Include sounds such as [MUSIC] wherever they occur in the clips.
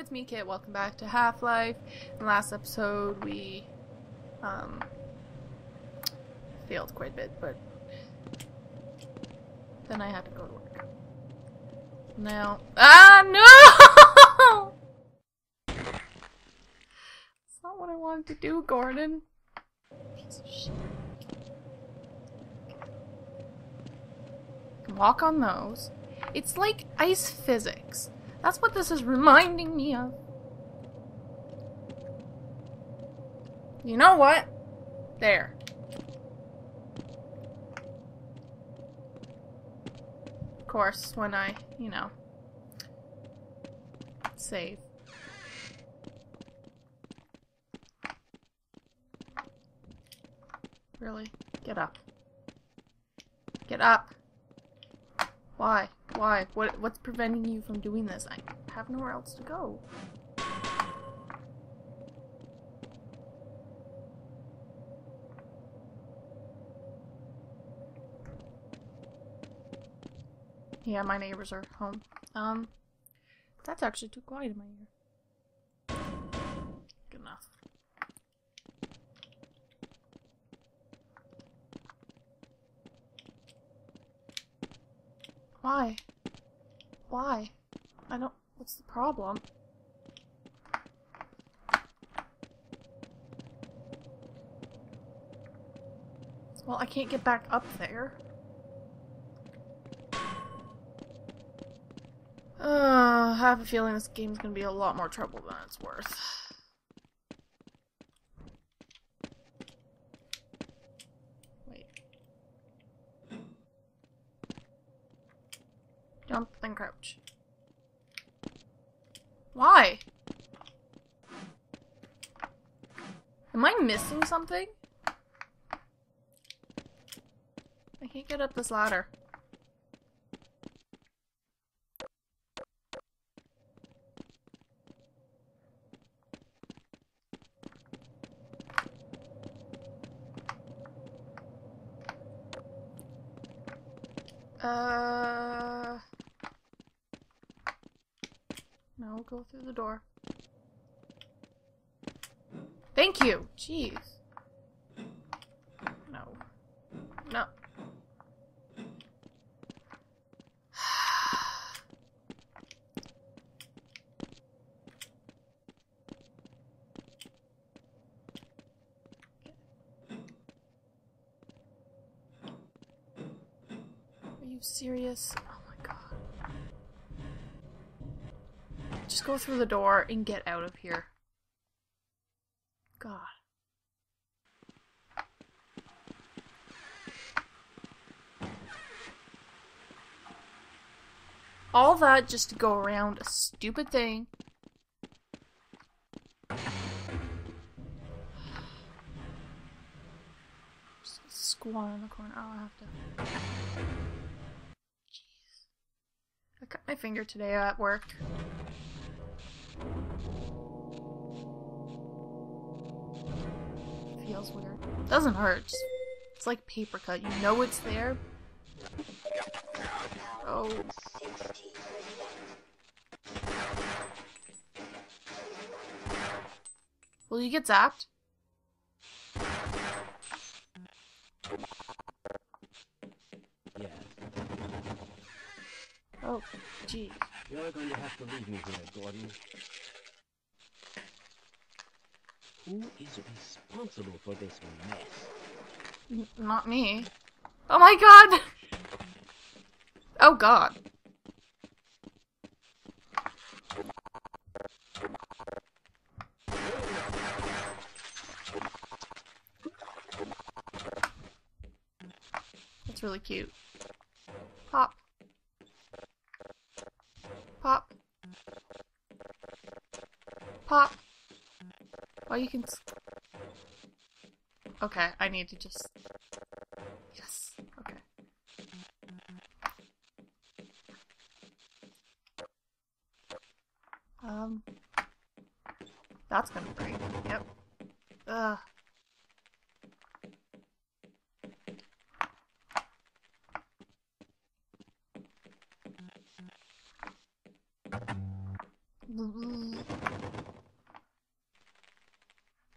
it's me, Kit. Welcome back to Half-Life. In last episode, we, um, failed quite a bit, but then I had to go to work. Now, ah, no! It's not what I wanted to do, Gordon. Walk on those. It's like ice physics. That's what this is reminding me of. You know what? There. Of course, when I, you know, save. Really? Get up. Get up! Why? Why? What? What's preventing you from doing this? I have nowhere else to go. Yeah, my neighbors are home. Um, that's actually too quiet in my ear. Good enough. Why? Why? I don't. What's the problem? Well, I can't get back up there. Uh, I have a feeling this game's gonna be a lot more trouble than it's worth. Wait. Jump, then crouch. Why? Am I missing something? I can't get up this ladder. Uh. No, go through the door. You. Jeez. No. No. Are you serious? Oh my god. Just go through the door and get out of here. God. All that just to go around a stupid thing. Squat in the corner. I'll have to. Jeez. I cut my finger today at work. Feels weird. Doesn't hurt. It's like paper cut. You know it's there. Oh. Will you get zapped? Yeah, Oh, gee. you're going to have to leave me here, Gordon. Who is responsible for this mess? Not me. Oh my god! [LAUGHS] Oh god. That's really cute. Pop. Pop. Pop. Oh, you can. Okay, I need to just. Yes. Okay. Um. That's gonna be great. Yep. Ugh.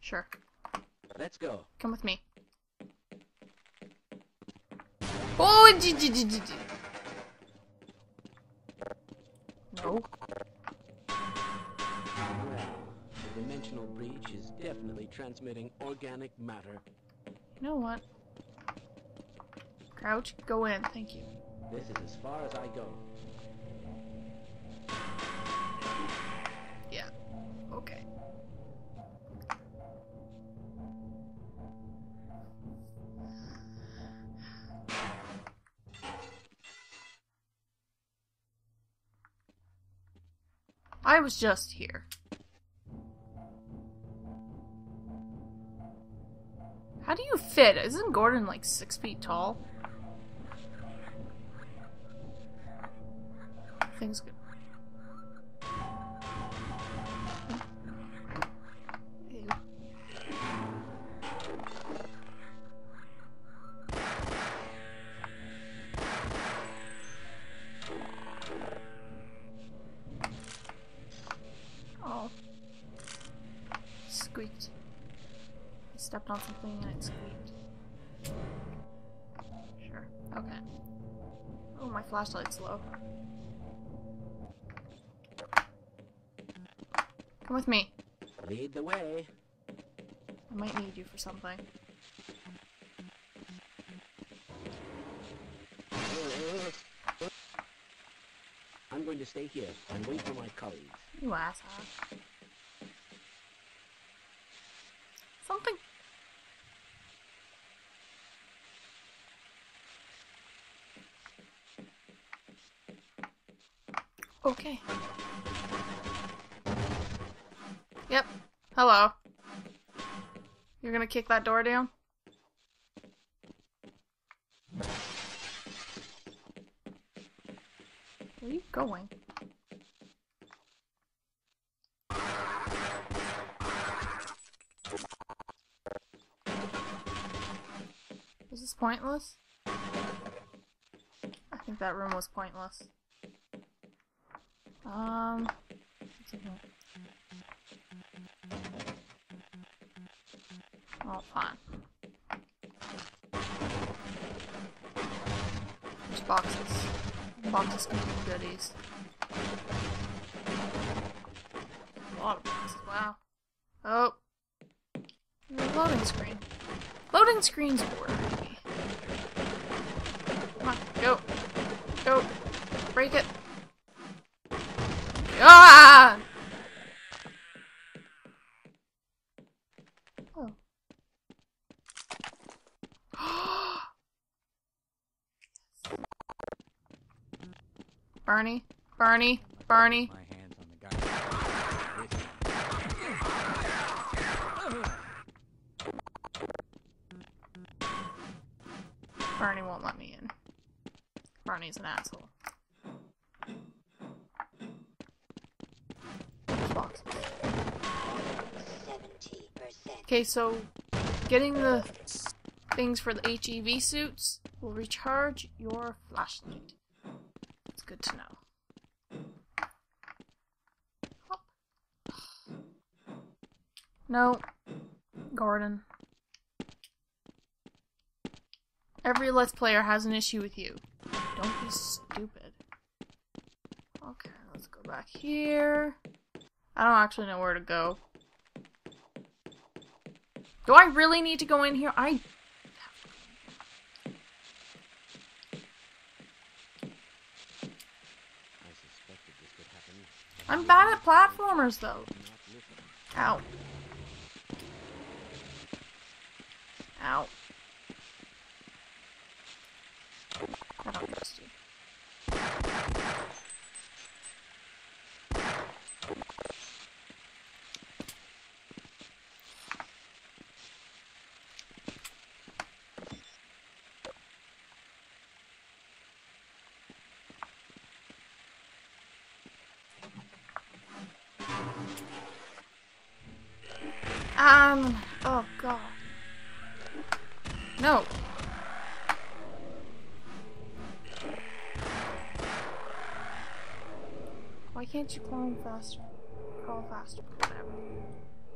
Sure. Let's go. Come with me. Oh, g- g- g- g- No. Well, the dimensional breach is definitely transmitting organic matter. You know what? Crouch, go in. Thank you. This is as far as I go. I was just here. How do you fit? Isn't Gordon like six feet tall? Things stepped on something and it squeaked. Sure. Okay. Oh, my flashlight's low. Come with me. Lead the way. I might need you for something. I'm going to stay here and wait for my colleagues. You asshole. Something. Okay. Yep. Hello. You're gonna kick that door down? Where are you going? Is this pointless? I think that room was pointless. Um. Oh, fine. There's boxes. Boxes can be goodies. A lot of boxes, wow. Oh. Loading screen. Loading screens bore me. Come on, go. Go. Break it. Ah! [GASPS] Oh. Bernie, Barney, Barney. My hands on the guy. Barney won't let me in. Bernie's an asshole. Okay, so getting the things for the HEV suits will recharge your flashlight. It's good to know. Hop. No. Gordon. Every Let's Player has an issue with you. Don't be stupid. Okay, let's go back here. I don't actually know where to go. Do I really need to go in here? I. I suspected this could happen. I'm bad at platformers though. Ow. Ow. I don't trust you. Um, oh god. No. Why can't you climb faster? crawl faster, whatever.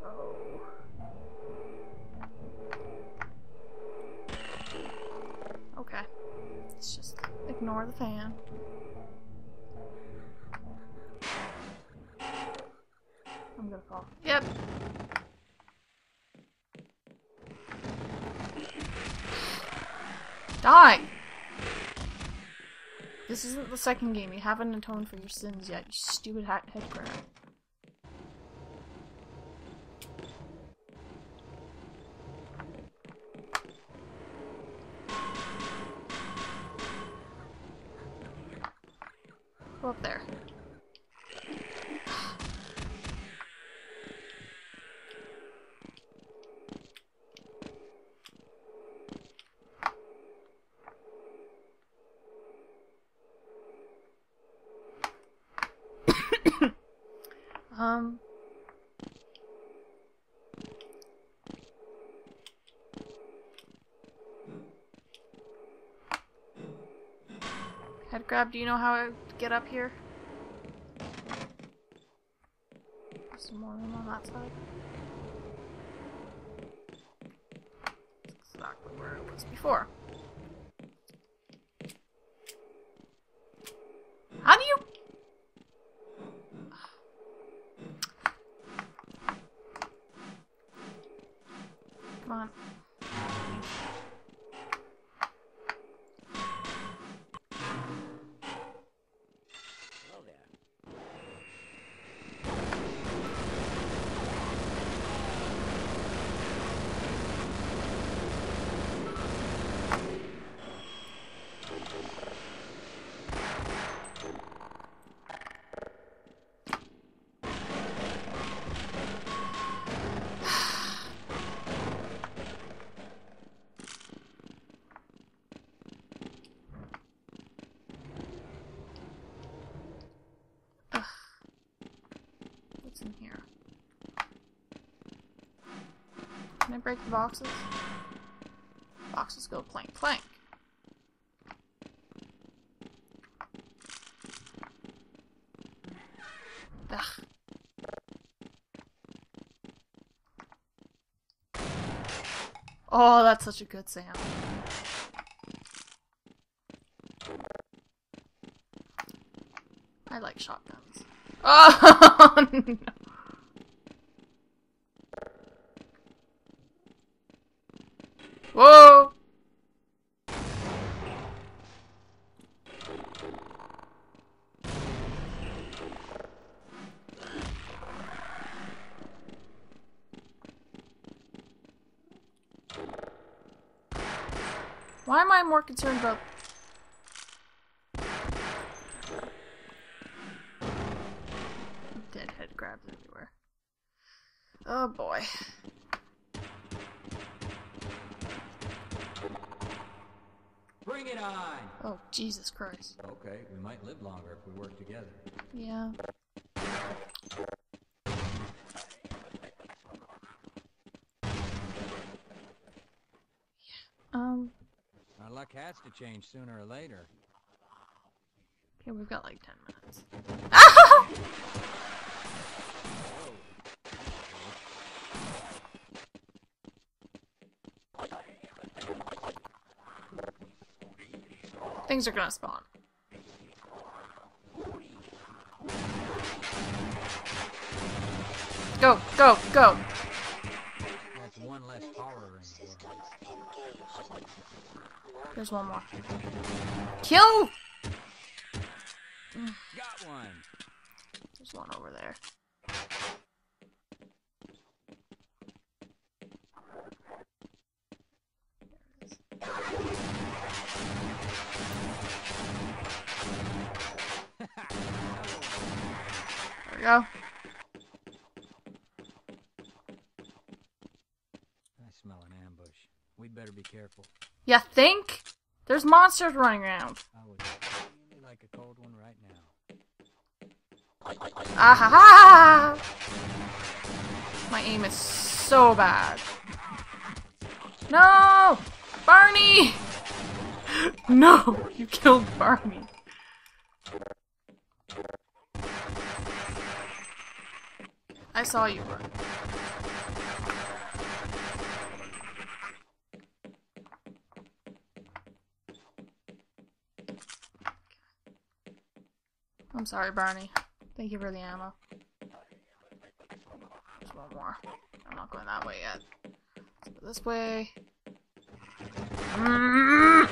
Oh. Okay. Let's just ignore the fan. I'm gonna fall. Yep. Die! This isn't the second game. You haven't atoned for your sins yet, you stupid hat head crab. Go up there. um. Headcrab, do you know how I get up here? Some more room on that side. That's exactly where it was before. How do you Come on. Hello there. Ugh. In here? Can I break the boxes? Boxes go clank clank. Ugh. Oh, that's such a good sound. I like shotguns. Oh no. Whoa! Why am I more concerned about Oh boy. Bring it on! Oh, Jesus Christ. Okay, we might live longer if we work together. Yeah. Um, Our luck has to change sooner or later. okay, we've got like 10 minutes. [LAUGHS] Ah! Things are gonna spawn. Go, go, go! That's one less horror in. There's one more. Kill! Got one! There's one over there. There we go. I smell an ambush. We'd better be careful. You think? There's monsters running around. I would like a cold one right now. Ah ha ha! My aim is so bad. No! Barney! [LAUGHS] No! You killed Barney. I saw you run. I'm sorry, Barney. Thank you for the ammo. Just one more. I'm not going that way yet. Let's go this way. Mm.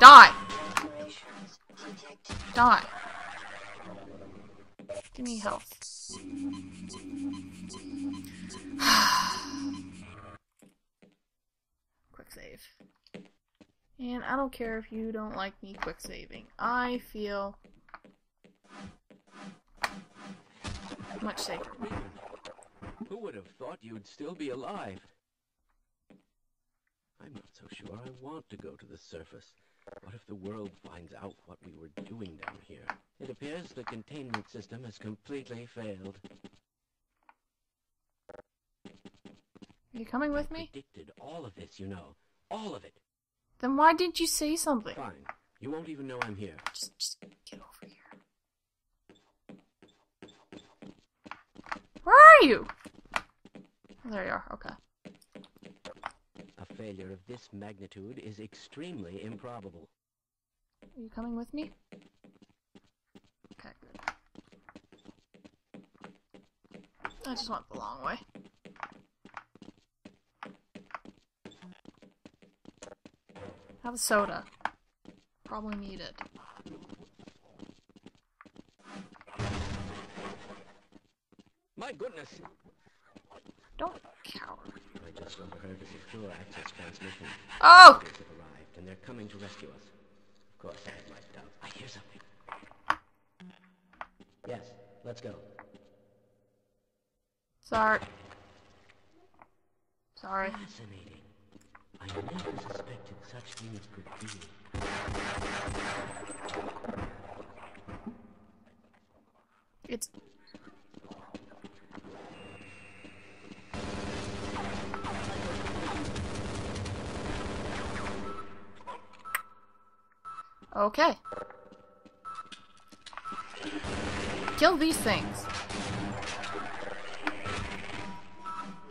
Die! Die. Give me health. [SIGHS] quick save. And I don't care if you don't like me quick saving. I feel much safer. Who would have thought you'd still be alive? I'm not so sure I want to go to the surface. What if the world finds out what we were doing down here? It appears the containment system has completely failed. Are you coming with me? Predicted all of this, you know. All of it. Then why didn't you say something? Fine. You won't even know I'm here. Just, just get over here. Where are you? Oh, there you are. Okay. A failure of this magnitude is extremely improbable. Are you coming with me? Okay, good. I just went the long way. Have a soda. Probably need it. My goodness! Don't cower. I just overheard the secure access transmission. Oh! Soldiers have arrived, and they're coming to rescue us. Of course, I had my doubts. I hear something. Yes, let's go. Sorry. Sorry. Fascinating. I never suspected such things could be. It's. Okay. Kill these things.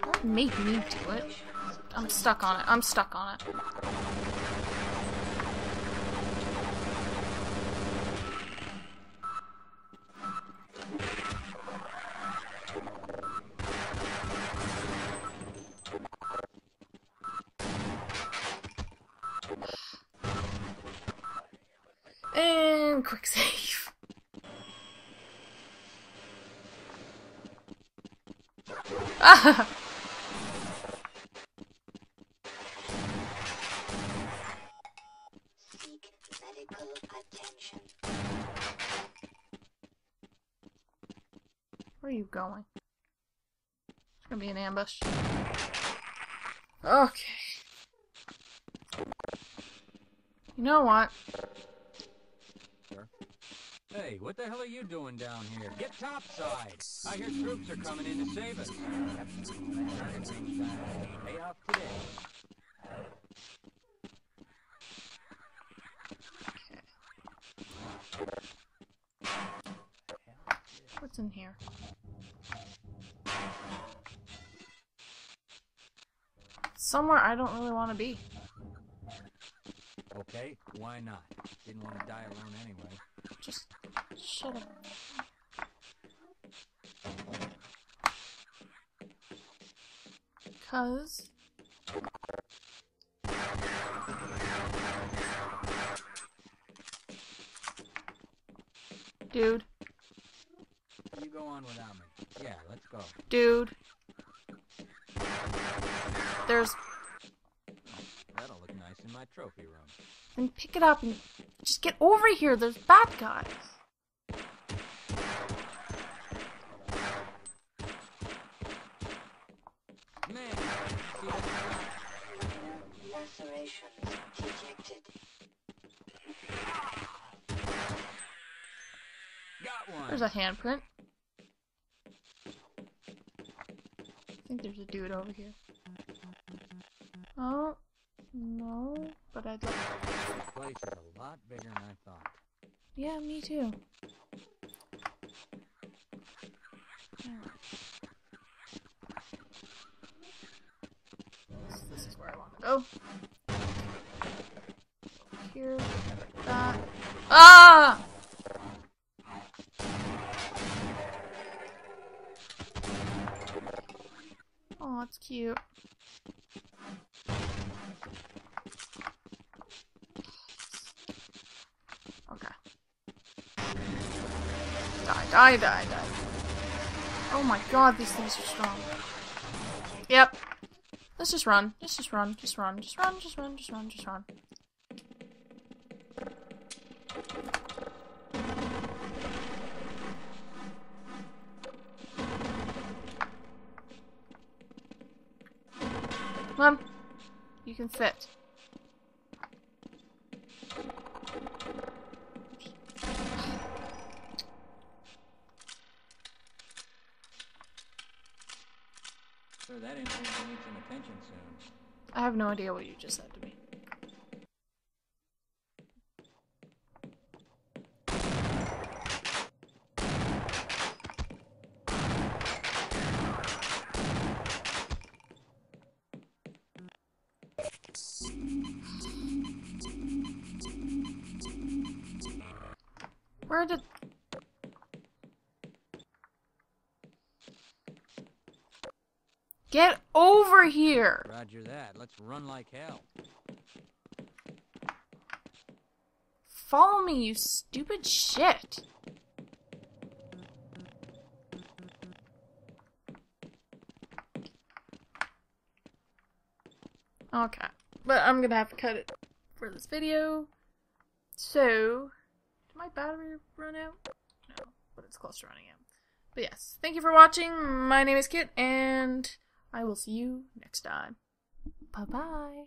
Don't make me do it. I'm stuck on it. I'm stuck on it. Where are you going? It's gonna be an ambush. Okay. You know what? Hey, what the hell are you doing down here? Get topside! I hear troops are coming in to save us. Pay off today. What's in here? Somewhere I don't really want to be. Okay, why not? Didn't want to die alone anyway. Shut up. Cause Dude, You go on without me. Yeah, let's go. dude. There's That'll look nice in my trophy room. then pick it up and just get over here. There's bad guys. Lacerations detected. Got one. There's a handprint. I think there's a dude over here. Oh, no, but I'd like. This place is a lot bigger than I thought. Yeah, me too. This, go. Here, that. Ah! Oh, that's cute. Okay. Die, die, die, die. Oh my god, these things are strong. Yep. Let's just run. Let's just run. Just run. Just run. Just run. Just run. Just run. On. You can fit. Sir, that infant will need some attention soon. I have no idea what you just said to me. Where did... Get over here! Roger that. Let's run like hell. Follow me, you stupid shit. Okay. But I'm gonna have to cut it for this video. So, did my battery run out? No, but it's close to running out. But yes, thank you for watching. My name is Kit, and I will see you next time. Bye bye.